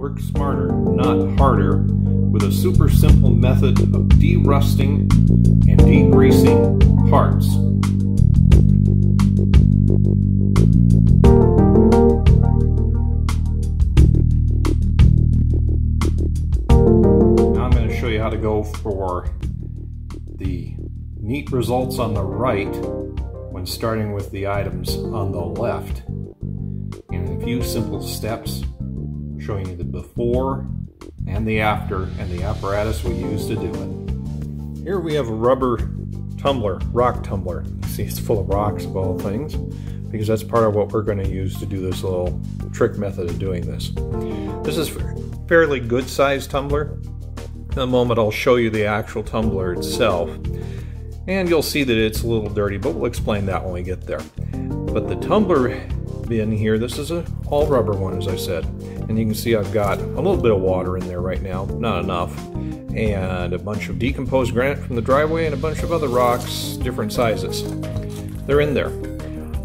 Work smarter, not harder, with a super simple method of derusting and degreasing parts. Now I'm going to show you how to go for the neat results on the right when starting with the items on the left in a few simple steps showing you the before and the after and the apparatus we use to do it. Here we have a rubber tumbler, rock tumbler. See it's full of rocks of all things because that's part of what we're going to use to do this little trick method of doing this. This is a fairly good sized tumbler. In a moment I'll show you the actual tumbler itself and you'll see that it's a little dirty but we'll explain that when we get there. But the tumbler bin here, this is a all rubber one as I said and you can see I've got a little bit of water in there right now, not enough and a bunch of decomposed granite from the driveway and a bunch of other rocks different sizes. They're in there.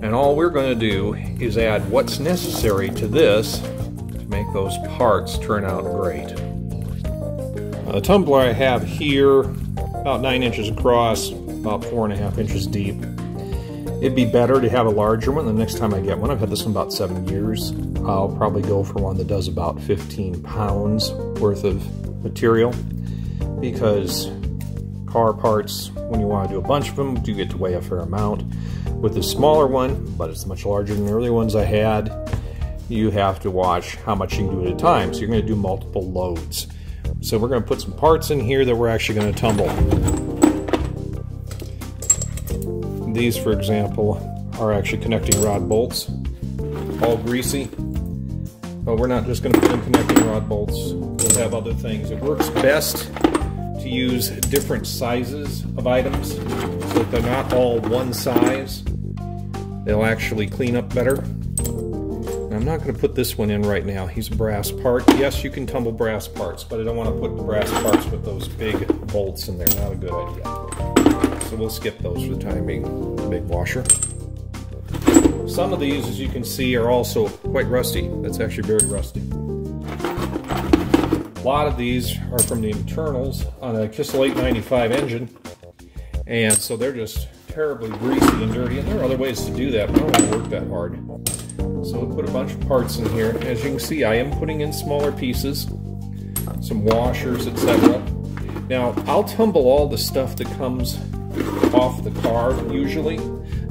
And all we're going to do is add what's necessary to this to make those parts turn out great. the tumbler I have here, about 9 inches across, about 4.5 inches deep. It'd be better to have a larger one the next time I get one. I've had this one about 7 years. I'll probably go for one that does about 15 pounds worth of material because car parts, when you want to do a bunch of them, do get to weigh a fair amount. With the smaller one, but it's much larger than the early ones I had, you have to watch how much you can do at a time. So you're going to do multiple loads. So we're going to put some parts in here that we're actually going to tumble. These, for example, are actually connecting rod bolts, all greasy. But we're not just going to put in connecting rod bolts. We'll have other things. It works best to use different sizes of items so that they're not all one size. They'll actually clean up better. I'm not going to put this one in right now. He's a brass part. Yes, you can tumble brass parts, but I don't want to put brass parts with those big bolts in there. Not a good idea. So we'll skip those for the time being. Big washer. Some of these, as you can see, are also quite rusty. That's actually very rusty. A lot of these are from the internals on a Kissel 895 engine. And so they're just terribly greasy and dirty. And there are other ways to do that, but I don't want to work that hard. So we'll put a bunch of parts in here. As you can see, I am putting in smaller pieces, some washers, etc. Now, I'll tumble all the stuff that comes off the car usually.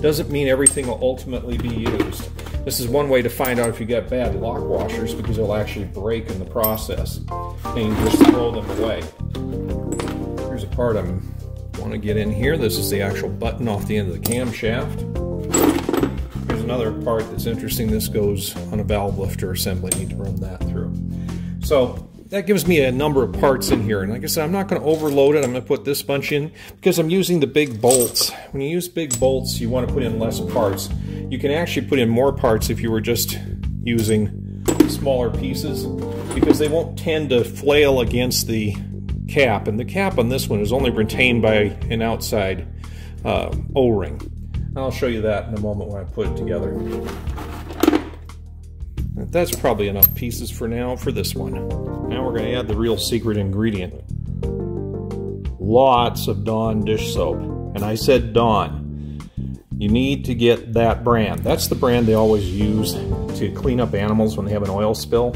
Doesn't mean everything will ultimately be used. This is one way to find out if you got bad lock washers because they'll actually break in the process. And you just throw them away. Here's a part I want to get in here. This is the actual button off the end of the camshaft Here's another part that's interesting. This goes on a valve lifter assembly. I need to run that through. So that gives me a number of parts in here. And like I said, I'm not going to overload it. I'm going to put this bunch in because I'm using the big bolts. When you use big bolts, you want to put in less parts. You can actually put in more parts if you were just using smaller pieces because they won't tend to flail against the cap. And the cap on this one is only retained by an outside uh, O-ring. I'll show you that in a moment when I put it together. That's probably enough pieces for now for this one. Now we're going to add the real secret ingredient. Lots of Dawn dish soap. And I said Dawn. You need to get that brand. That's the brand they always use to clean up animals when they have an oil spill.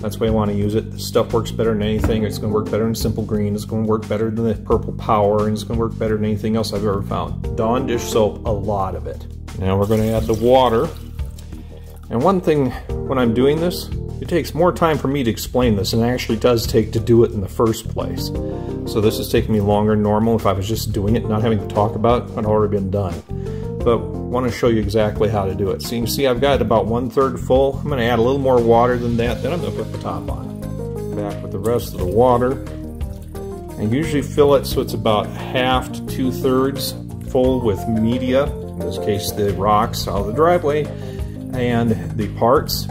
That's why I want to use it. The stuff works better than anything. It's going to work better than Simple Green. It's going to work better than the Purple Power. And it's going to work better than anything else I've ever found. Dawn dish soap, a lot of it. Now we're going to add the water. And one thing when I'm doing this, it takes more time for me to explain this than it actually does take to do it in the first place. So this is taking me longer than normal. If I was just doing it, not having to talk about it, already been done but want to show you exactly how to do it. So you can see I've got about one third full. I'm going to add a little more water than that, then I'm going to put the top on. Back with the rest of the water. And usually fill it so it's about half to two thirds full with media, in this case the rocks out of the driveway, and the parts,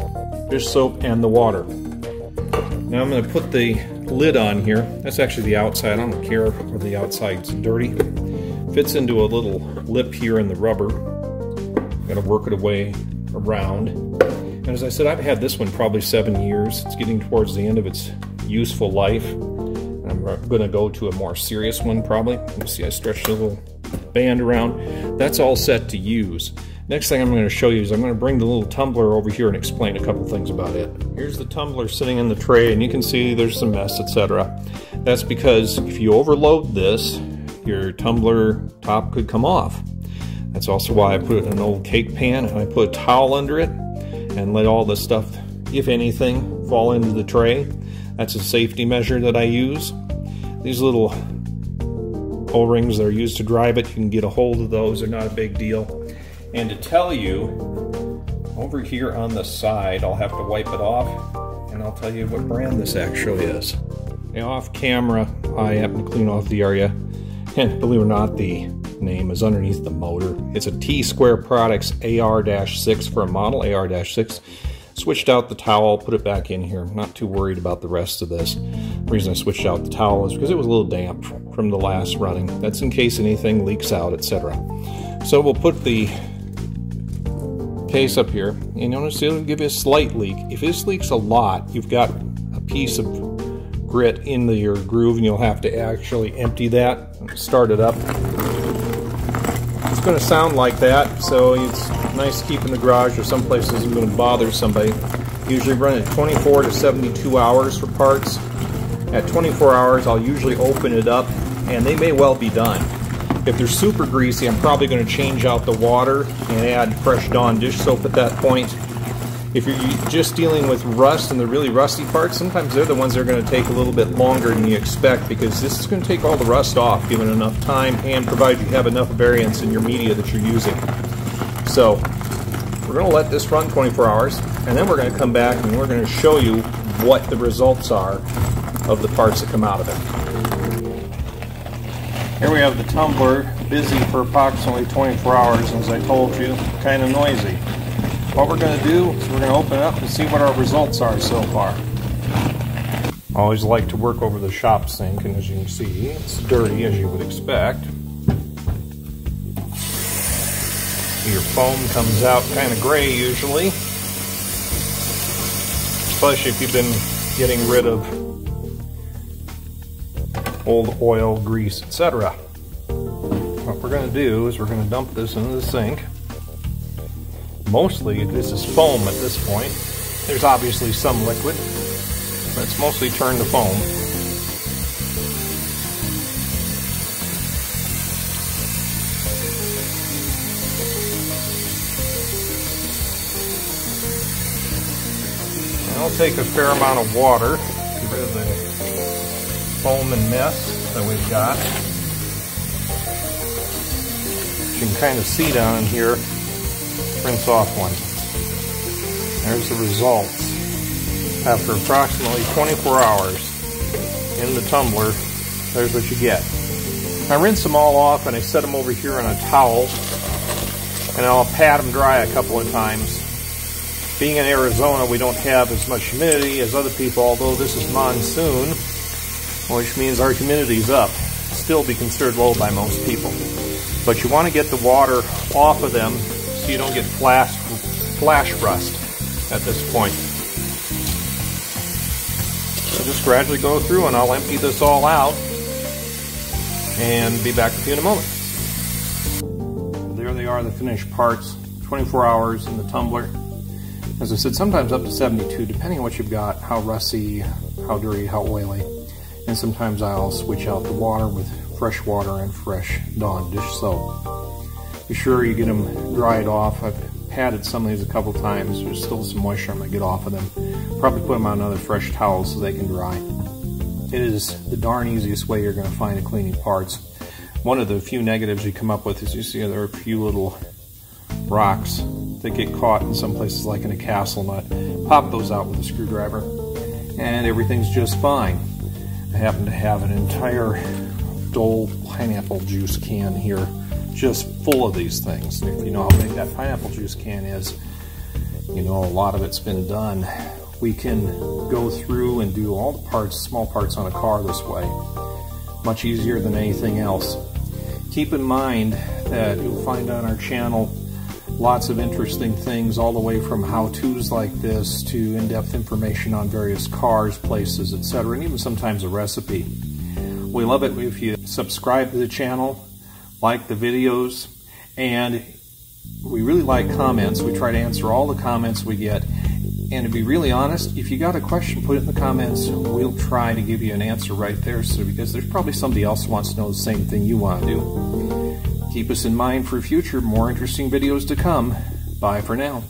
dish soap, and the water. Now I'm going to put the lid on here. That's actually the outside. I don't care if the outside's dirty. Fits into a little lip here in the rubber. Got to work it away around. And as I said, I've had this one probably seven years. It's getting towards the end of its useful life. I'm going to go to a more serious one probably. You see I stretched a little band around. That's all set to use. Next thing I'm going to show you is I'm going to bring the little tumbler over here and explain a couple things about it. Here's the tumbler sitting in the tray and you can see there's some mess, etc. That's because if you overload this, your tumbler top could come off. That's also why I put an old cake pan and I put a towel under it and let all the stuff, if anything, fall into the tray. That's a safety measure that I use. These little O-rings that are used to drive it, you can get a hold of those, they're not a big deal. And to tell you, over here on the side, I'll have to wipe it off and I'll tell you what brand this actually is. Now off camera, I happen to clean off the area. And believe it or not, the name is underneath the motor. It's a T-Square Products AR-6 for a model, AR-6. Switched out the towel, put it back in here. I'm not too worried about the rest of this. The reason I switched out the towel is because it was a little damp from the last running. That's in case anything leaks out, etc. So we'll put the case up here, and you'll notice it'll give you a slight leak. If this leaks a lot, you've got a piece of grit in the, your groove, and you'll have to actually empty that, start it up. It's going to sound like that, so it's nice to keep in the garage or some places isn't going to bother somebody. Usually run it 24 to 72 hours for parts. At 24 hours, I'll usually open it up, and they may well be done. If they're super greasy, I'm probably going to change out the water and add fresh Dawn dish soap at that point. If you're just dealing with rust and the really rusty parts, sometimes they're the ones that are going to take a little bit longer than you expect because this is going to take all the rust off given enough time and provide you have enough variance in your media that you're using. So we're going to let this run 24 hours and then we're going to come back and we're going to show you what the results are of the parts that come out of it. Here we have the tumbler busy for approximately 24 hours, as I told you, kind of noisy. What we're going to do is we're going to open it up and see what our results are so far. I always like to work over the shop sink, and as you can see, it's dirty as you would expect. Your foam comes out kind of gray usually, especially if you've been getting rid of old oil, grease, etc. What we're going to do is we're going to dump this into the sink. Mostly this is foam at this point. There's obviously some liquid, but it's mostly turned to foam. I'll take a fair amount of water, get rid of the foam and mess that we've got. You can kind of see down in here, rinse off one. There's the results. After approximately 24 hours in the tumbler, there's what you get. I rinse them all off and I set them over here on a towel and I'll pat them dry a couple of times. Being in Arizona, we don't have as much humidity as other people, although this is monsoon which means our humidity's up. Still be considered low by most people. But you want to get the water off of them so you don't get flash, flash rust at this point. So just gradually go through and I'll empty this all out and be back with you in a moment. There they are, the finished parts. 24 hours in the tumbler. As I said, sometimes up to 72, depending on what you've got, how rusty, how dirty, how oily and sometimes I'll switch out the water with fresh water and fresh Dawn dish soap. Be sure you get them dried off. I've patted some of these a couple times. There's still some moisture I'm going to get off of them. Probably put them on another fresh towel so they can dry. It is the darn easiest way you're going to find a cleaning parts. One of the few negatives you come up with is you see there are a few little rocks that get caught in some places like in a castle nut. Pop those out with a screwdriver and everything's just fine. Happen to have an entire Dole pineapple juice can here just full of these things. If you know how big that pineapple juice can is, you know a lot of it's been done. We can go through and do all the parts, small parts on a car this way. Much easier than anything else. Keep in mind that you'll find on our channel lots of interesting things all the way from how-tos like this to in-depth information on various cars, places, etc., and even sometimes a recipe. We love it if you subscribe to the channel, like the videos, and we really like comments. We try to answer all the comments we get. And to be really honest, if you got a question, put it in the comments. We'll try to give you an answer right there. So because there's probably somebody else who wants to know the same thing you want to do. Keep us in mind for future, more interesting videos to come. Bye for now.